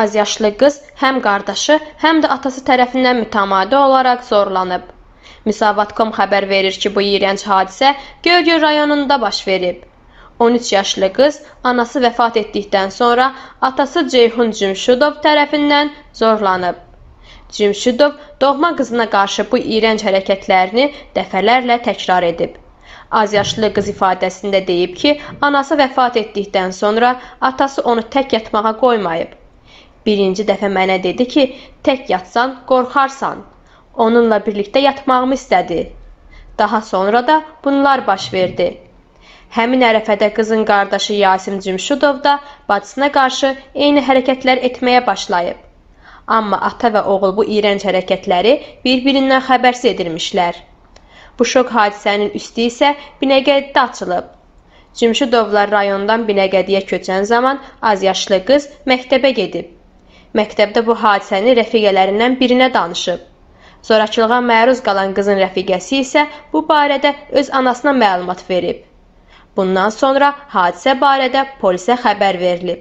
Azyaşlı qız həm qardaşı, həm də atası tərəfindən mütəmadi olaraq zorlanıb. Müsavat.com xəbər verir ki, bu iyrənc hadisə Göygöl rayonunda baş verib. 13 yaşlı qız anası vəfat etdikdən sonra atası Ceyhun Cümşudov tərəfindən zorlanıb. Cümşudov doğma qızına qarşı bu iyrənc hərəkətlərini dəfələrlə təkrar edib. Azyaşlı qız ifadəsində deyib ki, anası vəfat etdikdən sonra atası onu tək yatmağa qoymayıb. Birinci dəfə mənə dedi ki, tək yatsan qorxarsan. Onunla birlikdə yatmağımı istədi. Daha sonra da bunlar baş verdi. Həmin ərəfədə qızın qardaşı Yasim Cümşudov da bacısına qarşı eyni hərəkətlər etməyə başlayıb. Amma ata və oğul bu iyrənc hərəkətləri bir-birindən xəbərsiz edilmişlər. Bu şok hadisənin üstü isə Binəqədidə açılıb. Cümşudovlar rayondan Binəqədiyə köçən zaman azyaşlı qız məktəbə gedib. Məktəbdə bu hadisəni rəfiqələrindən birinə danışıb. Zorakılığa məruz qalan qızın rəfiqəsi isə bu barədə öz anasına məlumat verib. Bundan sonra hadisə barədə polisə xəbər verilib.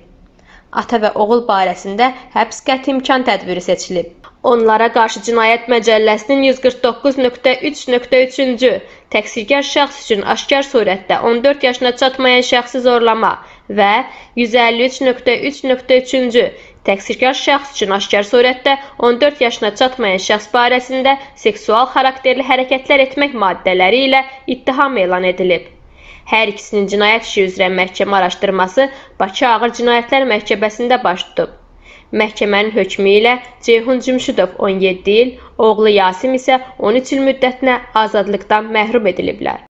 Ata və oğul barəsində həbs qəti imkan tədbiri seçilib. Onlara qarşı Cinayət Məcəlləsinin 149.3.3-cü təqsirkar şəxs üçün aşkar surətdə 14 yaşına çatmayan şəxsi zorlama və 153.3.3-cü təqsirkar şəxs üçün aşkar surətdə 14 yaşına çatmayan şəxs barəsində seksual xarakterli hərəkətlər etmək maddələri ilə ittiham elan edilib. Hər ikisinin cinayət işi üzrə məhkəmə araşdırması Bakı Ağır Cinayətlər Məhkəməsində baş tutub. Məhkəmənin hökmü ilə Ceyhun Cümşudov 17 il, oğlu Yasim isə 13 il müddətinə azadlıqdan məhrum ediliblər.